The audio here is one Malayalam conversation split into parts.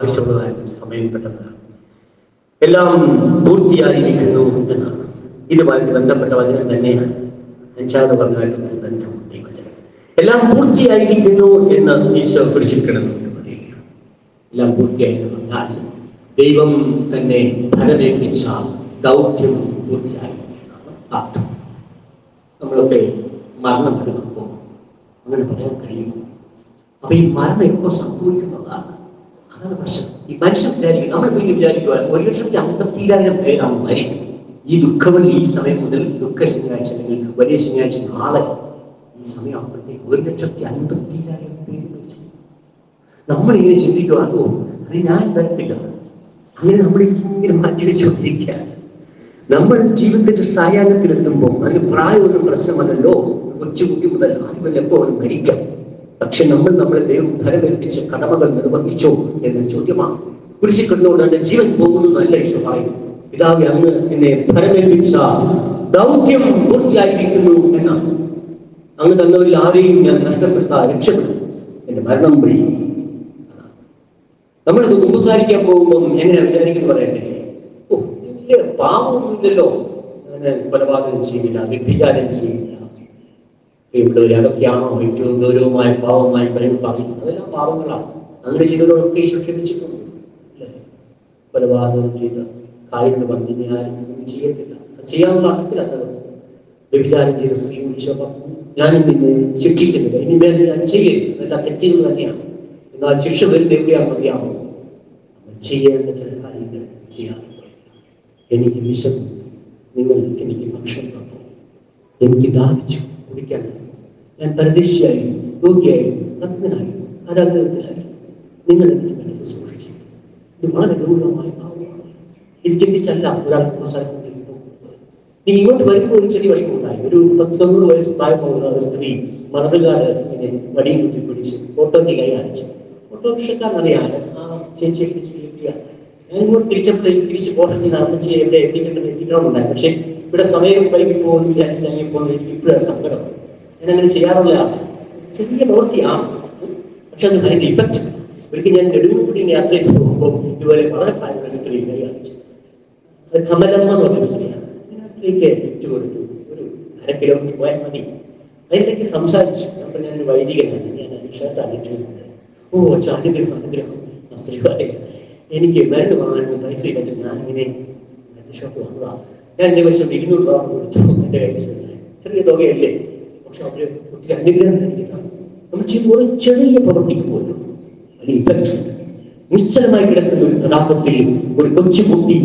ആവശ്യമുള്ളതായ സമയം പെട്ടെന്ന് എല്ലാം പൂർത്തിയായിരിക്കുന്നു എന്നാണ്. ഇതുമായിട്ട് ബന്ധപ്പെട്ട വചനം തന്നെയാണ് അഞ്ചാമത് പറഞ്ഞായിട്ട് ബന്ധം ഈ വചനം. എല്ലാം പൂർത്തിയായിരിക്കുന്നു എന്ന് ഈശോ പിടിച്ചിരിക്കണം എല്ലാം പൂർത്തിയായി പറഞ്ഞാൽ ദൈവം തന്നെ ഫലമേൽപ്പിച്ച ദൗത്യം പൂർത്തിയായി എന്നാണ് അർത്ഥം. നമ്മളൊക്കെ മരണം അങ്ങനെ പറയാൻ കഴിയുമോ? അപ്പൊ ഈ മരണം എപ്പോ സംഭവിക്കുന്നതാണ്? അതാണ് പ്രശ്നം. ഈ മനുഷ്യൻ വിചാരിക്കും നമ്മൾ പോയി വിചാരിക്കുക ഒരു ലക്ഷത്തി അമ്പത്തിരായിരം പേരാണ് ഭരിക്കും ഈ ദുഃഖവെള്ളി ഈ സമയം മുതൽ ദുഃഖ ശനിയാഴ്ച അല്ലെങ്കിൽ വലിയ ശനിയാഴ്ച നാളെ ഈ സമയം അപ്പോഴത്തേക്ക് ഒരു ലക്ഷത്തി അൻപത്തിരായിരം പേര് മരിച്ചു. നമ്മളിങ്ങനെ ചിന്തിക്കുവാണോ അത് ഞാൻ വരത്തില്ല. അങ്ങനെ നമ്മൾ ഇങ്ങനെ മാറ്റി വെച്ചുകൊണ്ടിരിക്കുകയാണ് നമ്മൾ ജീവിതത്തിന്റെ സായാഹ്നത്തിലെത്തുമ്പോൾ അതിന് പ്രായമൊന്നും പ്രശ്നമല്ലല്ലോ. കൊച്ചുകുട്ടി മുതൽ ആരുമല്ല എപ്പോഴും മരിക്കാം. പക്ഷെ നമ്മൾ നമ്മളെ ദൈവം ഫലമേൽപ്പിച്ച കടമകൾ നിർവഹിച്ചോ എന്നൊരു ചോദ്യമാണ്. കുരിശി കണ്ടുകൊണ്ട് എന്റെ ജീവൻ പോകുന്നു നല്ല ഈശോ പറയുന്നു പിതാവ് അന്ന് എന്നെ ഭരമേൽപ്പിച്ച ദൗത്യം പൂർത്തിയായിരിക്കുന്നു എന്നാണ്. അങ്ങ് തന്നവരിൽ ആരെയും ഞാൻ നഷ്ടപ്പെടുത്താൻ രക്ഷപ്പെടും. എന്റെ ഭരണം വഴി നമ്മളിത് കുമ്പസാരിക്കാൻ പോകുമ്പം എങ്ങനെ വിചാരിക്കുന്നു പറയട്ടെ? ഓ വലിയ പാവമൊന്നുമില്ലല്ലോ. അങ്ങനെ കൊലപാതകം ചെയ്യില്ല വ്യഭിചാരം ചെയ്യില്ല. ഇവിടെ അതൊക്കെയാണോ ഏറ്റവും ഗൗരവമായ പാവമായി പലരും പറയും അതെല്ലാം പാവങ്ങളാണ് അങ്ങനെ ചെയ്തവരൊക്കെ ഈശ്വരൻ ക്ഷമിച്ചിട്ടുണ്ട്. കൊലപാതകം ചെയ്ത കാര്യം പറഞ്ഞു ആരും ചെയ്യത്തില്ല. ചെയ്യാനുള്ള അർത്ഥത്തിലല്ല വ്യഭിചാരം ചെയ്ത സ്ത്രീ ഈശോ ഞാനും നിന്നെ ശിക്ഷിക്കുന്നത് ഇനി മേലെ ഞാൻ ചെയ്യരുത്. അതെല്ലാം തെറ്റുകൾ തന്നെയാണ്. എന്നാൽ ശിക്ഷ വരുന്ന എവിടെയാണ് അറിയാമോ നമ്മൾ ചെയ്യേണ്ട ചില കാര്യങ്ങൾ ചെയ്യാതെ. എനിക്ക് വിശന്നു നിങ്ങൾ എനിക്ക് ഭക്ഷണം തന്നു? എനിക്ക് ദാഹിച്ചു കുടിക്കാൻ. ഞാൻ പരദേശിയായി യോഗ്യായി നഗ്നനായി അനാഗ്രഹത്തിലായി നിങ്ങൾ എനിക്ക് വേണ്ടി ശുശ്രൂഷിച്ചു ഇത് വളരെ ഗൗരവമായ ഭാവമാണ്. ഇത് ചിന്തിച്ചല്ല ഒരാൾ സംസാരിക്കുന്നത് നീ ഇങ്ങോട്ട് വരുമ്പോൾ ഒരു ചെറിയ വിഷമമുണ്ടായി. ഒരു പത്ത് തൊണ്ണൂറ് വയസ്സ് പ്രായമുള്ള ഒരു സ്ത്രീ മറന്നുകാട് ഇങ്ങനെ വടിയും കുത്തി പിടിച്ച് ഓട്ടോയ്ക്ക് കൈ കാണിച്ചു ഓട്ടോറിക്ഷക്കാരനറിയാതെ ആ ചേച്ചിയെ പിടിച്ച് ഇരുത്തിയാണ് ഞാൻ ഇങ്ങോട്ട് തിരിച്ചപ്പോഴത്തേക്ക് തിരിച്ച് പോകണമെങ്കിൽ അമ്മച്ചി എവിടെ എത്തിക്കേണ്ടത് എത്തിക്കണമെന്നുണ്ടായി. പക്ഷേ ഇവിടെ സമയം വൈകി പോകുന്നു വിചാരിച്ച് ഞാൻ ഇപ്പോൾ ഇപ്പോഴാണ് സങ്കടം. ഞാൻ അങ്ങനെ ആളാണ് ചെറിയ പ്രവൃത്തിയാണ്. പക്ഷെ അത് ഭയങ്കര ഇഫക്റ്റ് ഒരിക്കൽ ഞാൻ നെടുമുടി യാത്ര ചെയ്ത് പോകുമ്പോൾ ഇതുപോലെ വളരെ കാര്യങ്ങൾ സ്ത്രീ കൈകാണിച്ചു അത് കമലമ്മ എന്ന് പറഞ്ഞ സ്ത്രീയാണ്. ആ സ്ത്രീക്ക് ഗിഫ്റ്റ് കൊടുത്തു. ഒരു അര കിലോമീറ്റർ പോയാൽ മതി. അതിലേക്ക് സംസാരിച്ചു. അപ്പൊ ഞാൻ ഒരു വൈദികനാണ്. ഞാൻ ഷർട്ട് അണിയിട്ടിരുന്നത് ഓ പക്ഷെ അനുഗ്രഹം അനുഗ്രഹം. ആ സ്ത്രീ പറയുക എനിക്ക് മരുന്ന് വാങ്ങാൻ പൈസ ഇല്ല ഞാൻ ഇങ്ങനെ മരുന്ന് ഷോപ്പ് വന്നതാ ഞാൻ എന്റെ വശം ഇരുന്നൂറ് രൂപ കൊടുത്തു എന്റെ കൈവശമില്ല ചെറിയ തുകയല്ലേ പക്ഷെ അവർ ഒത്തിരി അനുഗ്രഹം എനിക്ക് തന്നു നമ്മൾ ചെയ്യുന്ന ഒരു ചെറിയ പ്രവൃത്തിക്ക് പോലും ഒരു ഇഫക്റ്റ് ഉണ്ട് നിശ്ചലമായി കിടക്കുന്ന ഒരു തടാകത്തിൽ ഒരു കൊച്ചു കുട്ടി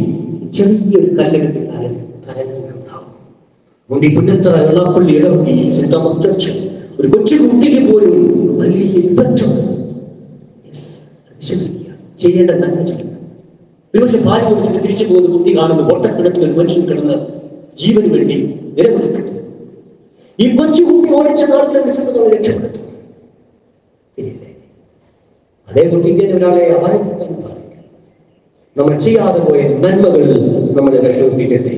ചെറിയൊരു കല്ലെടുത്ത് തല തലങ്ങളുണ്ടാവും അതുകൊണ്ട് ഈ പുന്നത്തറ വെള്ളാപ്പള്ളി ഇടവഴി സെന്റ് തോമസ് ചർച്ച് ഒരു കൊച്ചു കുട്ടിക്ക് പോലും വലിയ ഇഫക്റ്റ് ഉണ്ട് Yes, അത് വിശ്വസിക്കുക ചെയ്യേണ്ട നന്മ ചെയ്യുക ഒരുപക്ഷെ പാൽ കൊടുത്തിട്ട് തിരിച്ചു പോകുന്ന കുട്ടി കാണുന്നു പൊട്ടക്കിടത്ത് ഒരു മനുഷ്യൻ കിടന്ന് ജീവന് വേണ്ടി നിലകൊടുക്കുന്നു ഈ കൊച്ചുകുട്ടി ഓടിച്ച നാട്ടിലെ രക്ഷപ്പെടുന്ന രക്ഷപ്പെടുത്തും. അതേ കുട്ടിക്ക് ഒരാളെ അപായപ്പെടുത്താൻ സാധിക്കും നമ്മൾ ചെയ്യാതെ പോയ നന്മകളിൽ നമ്മളെ രക്ഷപ്പെട്ടിട്ടെ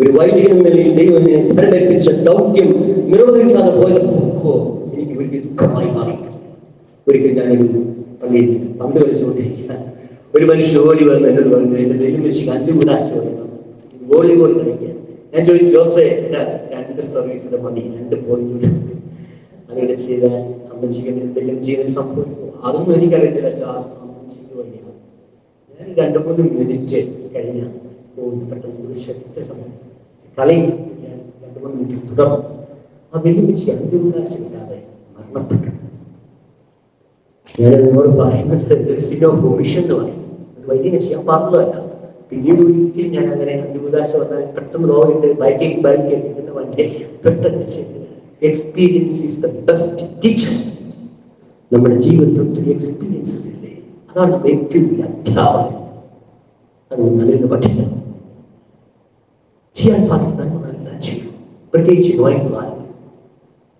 ഒരു വൈദികൻ നിലയിൽ ദൈവനെ പ്രകടിപ്പിച്ച ദൗത്യം നിർവഹിക്കാതെ പോയതൊക്കെ എനിക്ക് വലിയ ദുഃഖമായി മാറിയിട്ടുണ്ട്. ഒരിക്കൽ ഞാനൊരു പള്ളിയിൽ പന്ത് കളിച്ചുകൊണ്ടിരിക്കുക ഒരു മനുഷ്യൻ ഓടി വന്ന് എന്നോട് പറഞ്ഞു. എന്റെ ദൈവം വെച്ച് അഞ്ചു ഉദാശ വോളിബോൾ കളിക്കാൻ. ഞാൻ ചോദിച്ചു ജോസെ രണ്ട് സർവീസിന്റെ മതി രണ്ട് പോയിന്റ് അങ്ങനെ ചെയ്താൽ അമ്മച്ചിക്ക് എന്തെങ്കിലും ജീവൻ സംഭവിക്കും അതൊന്നും എനിക്കറിയത്തില്ല. അമ്മച്ചിക്ക് വഴിയാണ് ഞാൻ രണ്ട് മൂന്ന് മിനിറ്റ് കഴിഞ്ഞ പോകുന്നു. പെട്ടെന്ന് ശക്ത സമയം. കളി. രണ്ട് മൂന്ന് മിനിറ്റ് തുടർന്നു. ആ വെല്ലുവിളിച്ച് അന്ത്യവകാശമില്ലാതെ മരണപ്പെട്ടു. ഞാൻ നിങ്ങളോട് പറയുന്നത് സിനോ ഭൂമിഷൻ എന്ന് പറയും. ഒരു വൈദ്യനെ ചെയ്യാൻ പാടുള്ളതല്ല. പിന്നീട് ഒരിക്കലും ഞാൻ അങ്ങനെ അന്ത്യവകാശം വന്നാൽ പെട്ടെന്ന് റോഡിട്ട് ബൈക്കേക്ക് ബൈക്ക് എന്ന് വണ്ടി പെട്ടെന്ന് experience is the best teacher നമ്മുടെ ജീവിതത്തിൽ ഒത്തിരി എക്സ്പീരിയൻസസ് ഇല്ലേ അതാണ് ഏറ്റവും വലിയ അധ്യാപനം അതുകൊണ്ട് അതിൽ നിന്ന് പഠിക്കണം. ചെയ്യാൻ സാധിക്കുന്ന നന്മകളെല്ലാം ചെയ്യും. പ്രത്യേകിച്ച് നോയമ്പ്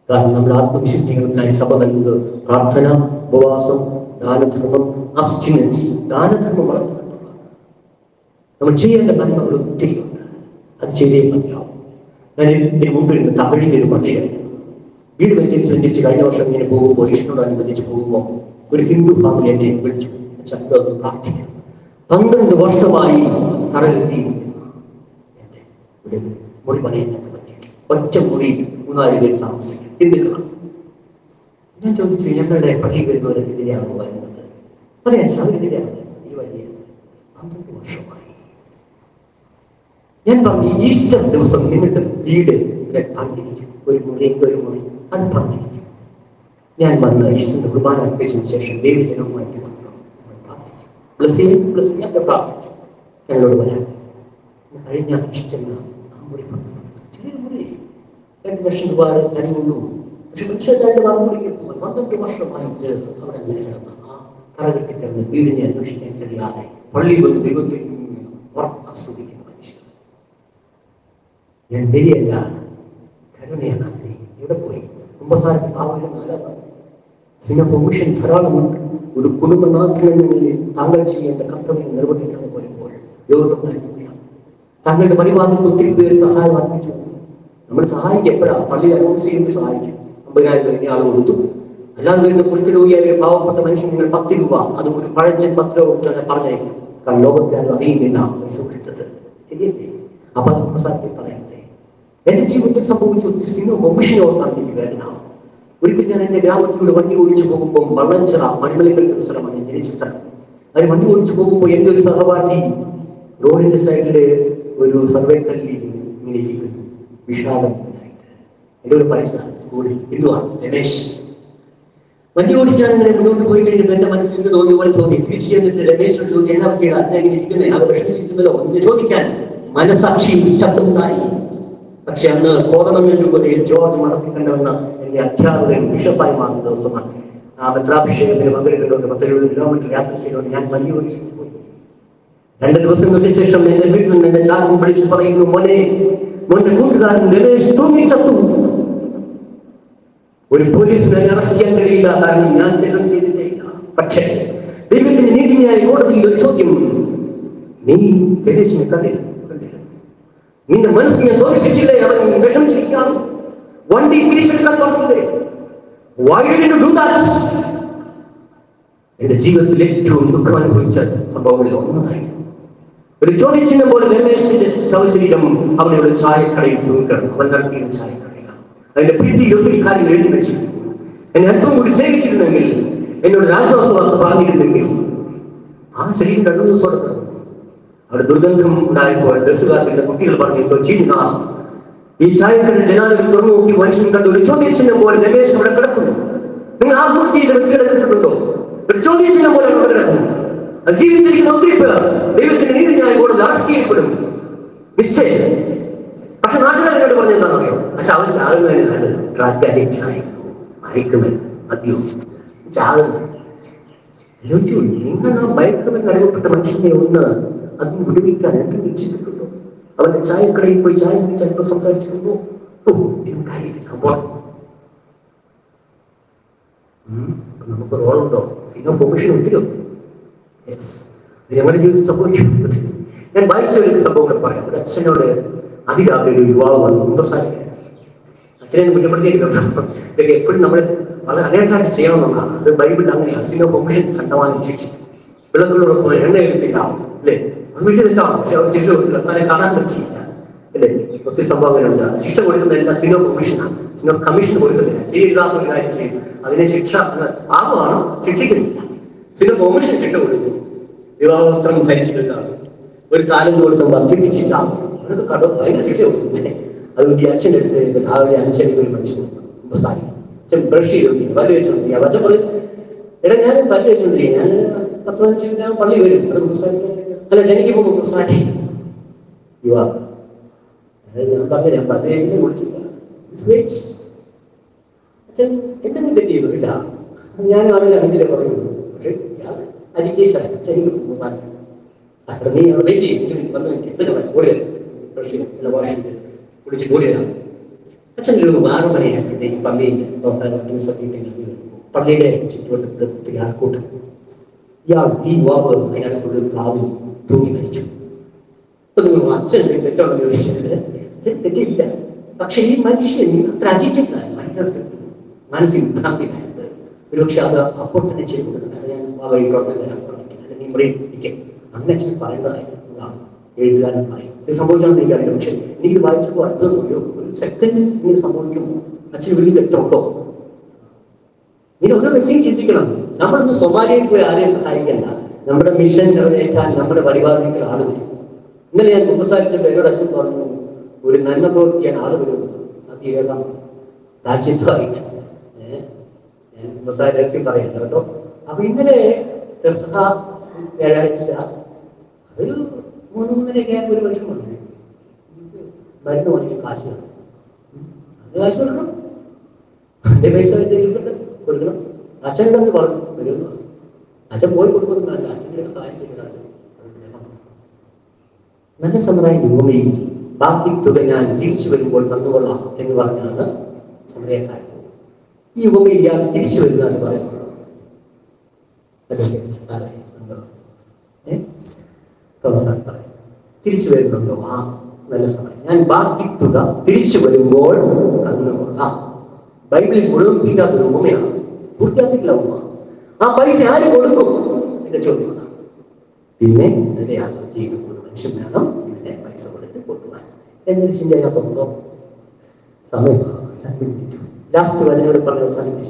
കാരണം നമ്മുടെ ആത്മവിശുദ്ധികൾക്കായി സഭ നൽകുന്നത് പ്രാർത്ഥന ഉപവാസം ദാനധർമ്മം അബ്സ്റ്റിനൻസ് ദാനധർമ്മം നമ്മൾ ചെയ്യേണ്ട നന്മകൾ ഒത്തിരി അത് ചെയ്തേ മതിയാവും. ഞാൻ ഇതിന് മുമ്പ് ഇരുന്ന് തമിഴിന്റെ ഒരു പള്ളിയായിരുന്നു വീട് വെച്ച് സഞ്ചരിച്ച് കഴിഞ്ഞ വർഷം ഇങ്ങനെ പോകുമ്പോൾ ഈശ്വരനോടനുബന്ധിച്ച് പോകുമ്പോൾ ഒരു ഹിന്ദു ഫാമിലി എന്നെ വിളിച്ചു. ശബ്ദം പ്രാർത്ഥിക്കും. പന്ത്രണ്ട് വർഷമായി തറ കെട്ടിയിരിക്കുന്നു എന്റെ ഇവിടെ മുറി പണിയാനൊക്കെ പറ്റിയിട്ട് ഒറ്റ മുറിയിൽ മൂന്നാൽ പേര് താമസിക്കും ഹിന്ദുക്കളാണ് ഞാൻ ചോദിച്ചു ഞങ്ങളുടെ പള്ളി വരുന്നവരെതിരെയാണോ വരുന്നത്? അതെ അവരെതിരെയാണ് ഈ വലിയ പന്ത്രണ്ട് വർഷമായി. ഞാൻ പറഞ്ഞു ഈസ്റ്റർ ദിവസം നിങ്ങളുടെ വീട് പറഞ്ഞിരിക്കും. ഒരു മുറിക്ക് ഒരു മുറി അത് പറഞ്ഞിരിക്കും. ഞാൻ വന്ന് ഈസ്റ്ററിന്റെ കുർബാന അർപ്പിച്ചതിന് ശേഷം ദൈവജനവുമായിട്ട് വന്നു. പ്ലസ് ചെയ്യാൻ ഞാൻ ഞങ്ങളോട് വരാൻ. കഴിഞ്ഞ ഈസ്റ്ററിന് മുറി ചെറിയ മുറി. രണ്ട് ലക്ഷം രൂപ കാര്യമുള്ളൂ പക്ഷെ മറുപടിക്ക് പന്ത്രണ്ട് വർഷമായിട്ട് അവിടെ അങ്ങനെ കിടന്ന് ആ തറ കെട്ടിക്കിടന്ന് വീടിനെ അന്വേഷിക്കാൻ കഴിയാതെ പള്ളി വന്ന് ദൈവത്തെ ഉറക്ക സ്തുതിക്കുന്ന മനുഷ്യർ ഞാൻ ബലിയല്ല കരുണയാണ് ആഗ്രഹിക്കുന്നത് എവിടെ പോയി കുമ്പസാരത്തിൽ പാവം നാലാം സിനഫോമിഷൻ ധാരാളമുണ്ട് ഒരു കുടുംബനാഥൻ എന്ന നിലയിൽ താങ്കൾ ചെയ്യേണ്ട കർത്തവ്യം നിർവഹിക്കാൻ പോയപ്പോൾ ഗൗരവമായിട്ടില്ല താങ്കളുടെ പരിപാടിക്ക് ഒത്തിരി പേർ സഹായം അർപ്പിച്ചു നമ്മൾ സഹായിക്കും എപ്പോഴാണ് പള്ളിയിൽ അനൗൺസ് ചെയ്യുമ്പോൾ സഹായിക്കും അമ്പതിനായിരം രൂപ ആൾ കൊടുത്തു അല്ലാതെ വരുന്ന കുഷ്ഠരോഗിയായ ഒരു പാവപ്പെട്ട മനുഷ്യൻ നിങ്ങൾ പത്ത് രൂപ അത് ഒരു പഴഞ്ചൻ പത്ത് രൂപ തന്നെ പറഞ്ഞേക്കും കാരണം ലോകത്തെ ആരും അറിയുന്നില്ല കൊടുത്തത് ശരിയല്ലേ? അപ്പൊ അത് പ്രസാദത്തിൽ പറയട്ടെ. എന്റെ ജീവിതത്തിൽ സംഭവിച്ച ഒരു സിനിമ കൊമ്മിഷൻ ഓർത്താണ് എനിക്ക് വേദന. ഒരിക്കൽ ഞാൻ എന്റെ ഗ്രാമത്തിലൂടെ വണ്ടി ഓടിച്ചു പോകുമ്പോൾ വള്ളഞ്ചിറ മണിമലക്കൽ സ്ഥലമാണ് ഞാൻ ജനിച്ച സ്ഥലം. അതിന് വണ്ടി ഓടിച്ചു പോകുമ്പോൾ എന്റെ ഒരു സഹപാഠി റോഡിന്റെ സൈഡിൽ ഒരു സർവേ കല്ലിൽ ഇങ്ങനെ ഇരിക്കുന്നു. വിഷാദത്തിനായിട്ട് എന്റെ ഒരു പരിസ്ഥാനം സ്കൂളിൽ. ഹിന്ദുവാണ് രമേശ്. വണ്ടി ഓടിച്ചാണ് ഇങ്ങനെ മുന്നോട്ട് പോയി കഴിഞ്ഞാൽ എന്റെ മനസ്സിൽ തോന്നിയ പോലെ തോന്നി. തിരിച്ചു ചെന്നിട്ട് രമേശ് ചോദിച്ചു എന്നാ പറ്റിയാണ് അതിനെ ഇരിക്കുന്നത് അത് വിഷമിച്ചിരിക്കുന്നല്ലോ എന്ന് ചോദിക്കാൻ മനസാക്ഷി ശബ്ദമുണ്ടായി പക്ഷെ അന്ന് കോതമംഗൽ രൂപതയിൽ ജോർജ് മടത്തിക്കണ്ടെന്ന എന്റെ അധ്യാപകൻ ബിഷപ്പായി മാറുന്ന ദിവസമാണ്. ആ പത്രാഭിഷേകത്തിന് പങ്കെടുക്കേണ്ടത് പത്തെഴുപത് കിലോമീറ്റർ യാത്ര ചെയ്തുകൊണ്ട് ഞാൻ വണ്ടി ഓടിച്ചു പോയി. രണ്ട് ദിവസങ്ങൾക്ക് ശേഷം എന്റെ വീട്ടിൽ നിന്ന് എന്റെ ചാച്ചൻ വിളിച്ച് പറയുന്നു മോനെ മോന്റെ കൂട്ടുകാരൻ രമേശ് തൂങ്ങിച്ചത്തു. ഒരു പോലീസിനെ അറസ്റ്റ് ചെയ്യാൻ കഴിയില്ല കാരണം ഞാൻ ജനം ചെയ്തിട്ടേയില്ല പക്ഷേ ദൈവത്തിന്റെ നീതിന്യായ കോടതിയിൽ ഒരു ചോദ്യം നീ രമേശിനെ കണ്ടില്ല? നിന്റെ മനസ്സിനെ തോന്നിപ്പിച്ചില്ലേ അവൻ വിഷമിച്ചിരിക്കാം വണ്ടി തിരിച്ചെടുക്കാൻ പറഞ്ഞില്ലേ did you do that? എന്റെ ജീവിതത്തിൽ ഏറ്റവും ദുഃഖം അനുഭവിച്ച സംഭവങ്ങളിൽ ഒന്നതായിരുന്നു ഒരു ചോദ്യചിഹ്നം പോലെ രമേശിന്റെ ശവശരീരം അവിടെയുള്ള ചായക്കടയിൽ തൂങ്ങിക്കിടന്നു. അവൻ നടത്തിയ ചായക്കടയിലാണ് അതിന്റെ ഭിത്തിയിൽ ഒത്തിരി കാര്യങ്ങൾ എഴുതി വെച്ചു. എന്നെ അല്പം കൂടി സ്നേഹിച്ചിരുന്നെങ്കിൽ എന്നോട് ആശ്വാസ പറഞ്ഞിരുന്നെങ്കിൽ ആ ശരീരം രണ്ടു ദിവസത്തോടെ അവിടെ ദുർഗന്ധം ഉണ്ടായപ്പോൾ ബസ്സുകാരുടെ കുട്ടികൾ പറഞ്ഞു എന്തോ ചെയ്യുന്ന ഈ ചായക്കട ജനാലകൾ തുറന്നു നോക്കി മനുഷ്യൻ കണ്ടു ഒരു ചോദ്യചിഹ്നം പോലെ രമേശ് അവിടെ കിടക്കുന്നു. നിങ്ങൾ ആത്മഹത്യ ചെയ്ത വ്യക്തി കിടക്കുന്നുണ്ടോ ഒരു ചോദ്യചിഹ്നം പോലെ അവിടെ കിടക്കുന്നു. ജീവിച്ചിരിക്കുന്ന ഒത്തിരി പേർ ദൈവത്തിന്റെ നീതിന്യായ കൂടുതൽ അറസ്റ്റ് നിശ്ചയം. പക്ഷെ നാട്ടുകാരോട് പറഞ്ഞെന്താണെന്നറിയോ അച്ഛാ അവൻ ചാകുന്നതിന് നല്ലത് ഡ്രഗ് അഡിക്റ്റ് ആയി മയക്കുമരുന്ന് മദ്യവും ചാകുന്നു. ആലോചിച്ചു നിങ്ങൾ ആ മയക്കുമരുന്ന് അടിമപ്പെട്ട മനുഷ്യനെ ഒന്ന് അതിന് വിടുവിക്കാൻ എന്തെങ്കിലും ചെയ്തിട്ടുണ്ടോ അവന്റെ ചായക്കടയിൽ പോയി ചായ അല്പം സംസാരിച്ചിട്ടുണ്ടോ? നമുക്ക് റോളുണ്ടോ? സിനിമ പ്രൊഫഷൻ ഒത്തിരി ഞങ്ങളുടെ ജീവിതത്തിൽ സംഭവിക്കും ഞാൻ വായിച്ച ഒരു സംഭവങ്ങൾ പറയാം. ഒരു അച്ഛനോട് അതിരാവിലെ ഒരു യുവാവ് വന്ന് കുമ്പസാരിക്കാൻ അച്ഛനെ കുറ്റപ്പെടുത്തിയിട്ടുണ്ട് ഇതൊക്കെ എപ്പോഴും നമ്മൾ വളരെ അലേർട്ടായിട്ട് ചെയ്യണമെന്നാണ് അത് ബൈബിൾ അങ്ങനെ അസിംഗ പ്രൊഫഷൻ കണ്ടമാനം ശിക്ഷിക്കും വിളക്കുകളോടൊപ്പം എണ്ണ എടുത്തില്ല. അല്ലേ? അത് വലിയ തെറ്റാണ്. പക്ഷെ അവർ ശിക്ഷ കൊടുത്തില്ല താനെ കാണാൻ പറ്റിയില്ല. അല്ലേ? ഒത്തിരി സംഭവങ്ങളുണ്ട്. ശിക്ഷ കൊടുക്കുന്നതല്ല സിംഗ കമ്മീഷനാണ് സിംഗ കമ്മീഷൻ കൊടുക്കുന്നില്ല. ചെയ്യരുതാത്ത ഒരു കാര്യം ചെയ്യും. അതിനെ ശിക്ഷ ആകുമാണ് ശിക്ഷിക്കുന്നില്ല. സിംഗ കമ്മീഷൻ ശിക്ഷ കൊടുക്കുന്നു വിവാഹവസ്ത്രം ധരിച്ചിട്ടില്ല ഒരു കാലം കൊടുത്തും വർദ്ധിപ്പിച്ചില്ല അതൊക്കെ കട ഭയങ്കര ശിക്ഷ അത് അതുകൊണ്ട് ഈ അച്ഛന്റെ ആ രാവിലെ അഞ്ചടിക്ക് ഒരു മനുഷ്യൻ കുമ്പസാരി അച്ഛൻ ബ്രഷ് ചെയ്തോണ്ടിരിക്കും പല്ല് വെച്ചോണ്ടിരിക്കുക അച്ഛൻ പറയും എടാ ഞാൻ പല്ല് വെച്ചോണ്ടിരിക്കും ഞാൻ പത്ത് പതിനഞ്ച് മിനിറ്റ് പള്ളി വരും അത് അല്ല ജനിക്ക് പോകും കുമ്പസാരി യുവാ ഞാൻ പറഞ്ഞു ഞാൻ പല്ല് വെച്ചിട്ട് കുളിച്ചില്ല. അച്ഛൻ എന്തെങ്കിലും തെറ്റ് ചെയ്തു ഇടാ ഞാൻ ആണെങ്കിൽ അറിഞ്ഞില്ല പറയുന്നു പക്ഷെ അരിക്കില്ല പോകും നീ ചെയ്യും വന്ന് ബ്രഷ് അല്ല വാഷ് ചെയ്ത് കുളിച്ച് ഓടി വരാം അച്ഛൻ ഒരു ആറ് മണിയായപ്പോഴത്തേക്ക് പള്ളിയിൽ പള്ളിയുടെ ചുറ്റുവട്ടത്ത് ഒത്തിരി ആൾക്കൂട്ടം. ഇയാൾ ഈ യുവാവ് അയാളത്തുള്ള പ്ലാവിൽ തൂങ്ങി മരിച്ചു. അപ്പൊ നിങ്ങൾ അച്ഛൻ തെറ്റുള്ള ചോദിച്ചത് അച്ഛൻ തെറ്റില്ല പക്ഷെ ഈ മനുഷ്യൻ അത്ര അജിച്ചിട്ടാണ് അതിനകത്ത് മാനസിക ഭ്രാന്തിലായത്. ഒരുപക്ഷെ അത് അപ്പോൾ തന്നെ ചെയ്തു കൊടുക്കുന്നത് ഞാൻ ആ വഴി തുടങ്ങാൻ പറഞ്ഞിട്ടില്ല ഇരിക്കെ. അങ്ങനെ അച്ഛൻ പറയേണ്ടതായിരുന്നു എഴുതുകാരൻ പറയും. സംഭവിച്ചാണെന്ന് എനിക്കറിയില്ല. പക്ഷെ എനിക്കിത് വായിച്ചപ്പോൾ അത്ഭുതം തോന്നി ഒരു സെക്കൻഡിൽ ഇങ്ങനെ സംഭവിക്കുമോ അച്ഛൻ വലിയ തെറ്റുണ്ടോ ഇനി ഓരോ വ്യക്തിയും ചിന്തിക്കണം. നമ്മളൊന്ന് സൊമാലിയയിൽ പോയി ആരെയും സഹായിക്കേണ്ട. നമ്മുടെ മിഷൻ നിറവേറ്റാൻ നമ്മുടെ പരിപാടികൾ ആൾ വരും. ഇന്നലെ ഞാൻ കുമ്പസാരിച്ചപ്പോൾ എന്നോട് അച്ഛൻ പറഞ്ഞു ഒരു നന്മ പ്രവർത്തിക്കാൻ ആൾ വരുമെന്ന് അത് ഏതാം? രാജ്യത്തായിട്ട് ഏഹ് ഞാൻ കുമ്പസാര രഹസ്യം പറയണ്ട കേട്ടോ. അപ്പൊ ഇന്നലെ വ്യാഴാഴ്ച ഒരു മൂന്ന് മൂന്നരയൊക്കെ ആയപ്പോൾ ഒരു എനിക്ക് മരുന്ന് വാങ്ങി കാശ്. അതിന് കാശ് കൊടുക്കണം. എന്റെ പൈസ കൊടുക്കണം. അച്ഛൻ എന്ന് പറഞ്ഞു വരുമെന്ന് അച്ഛൻ പോയി കൊടുക്കുന്നു. വേണ്ട അച്ഛന്റെ സഹായം നല്ല സമ്പ്രദായം ഭൂമിയിൽ ബാക്കി തുക ഞാൻ തിരിച്ചു വരുമ്പോൾ തന്നുകൊള്ളാം എന്ന് പറഞ്ഞാണ് സമരക്കാരൻ ഈ ഞാൻ തിരിച്ചു വരുന്നതാണ് പറയുന്നത്. പറയും. തിരിച്ചു വരുന്നുണ്ടോ? ആ നല്ല സമയം. ഞാൻ ബാക്കി തുക തിരിച്ചു വരുമ്പോൾ തന്നുകൊള്ള ബൈബിളിൽ മുഴുവിപ്പിക്കാത്തൊരു ഉപമയാണ് പൂർത്തിയാക്കിയിട്ടില്ല ഉമ്മ. ആ പൈസ ആര് കൊടുക്കും? എന്റെ ചോദ്യം അതാണ്. പിന്നെ അതിനെ യാത്ര ചെയ്യുന്ന ഒരു മനുഷ്യൻ വേണം ഇതിനെ പൈസ കൊടുത്ത് കൊണ്ടുപോകാൻ. എന്നൊരു തോന്നുന്നു സമയം. ലാസ്റ്റ് വചനോട് പറഞ്ഞ് അവസാനിപ്പിച്ച